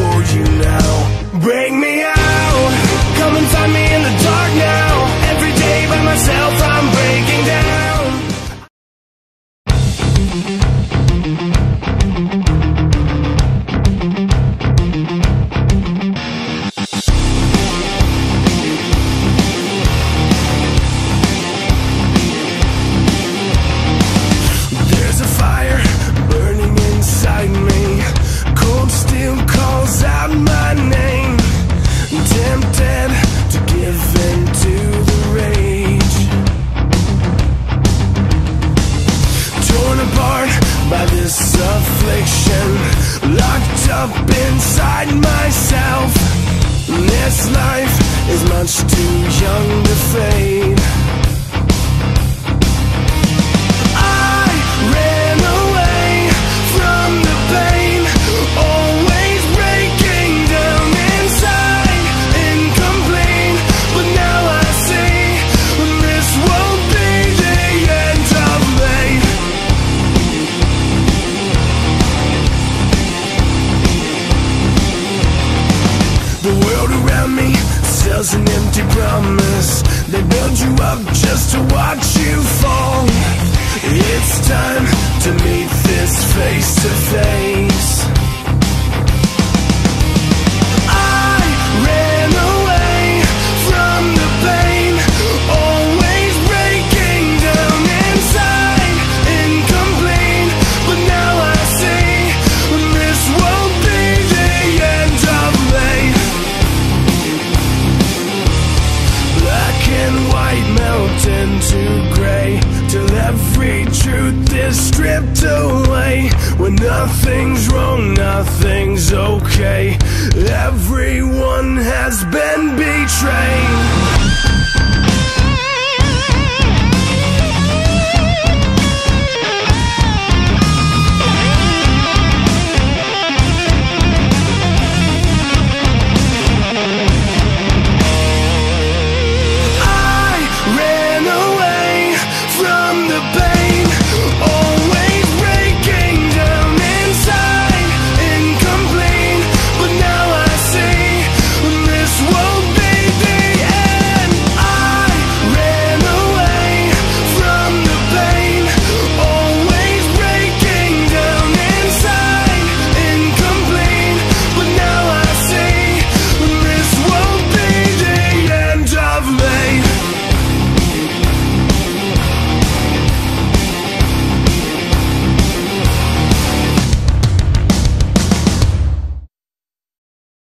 for you now. Break me by this affliction. Locked up inside myself. This life is much too young to fade. Sells an empty promise. They build you up just to watch you fall. It's time to meet this face to face. Melt into gray till every truth is stripped away. When nothing's wrong, nothing's okay. Everyone has been.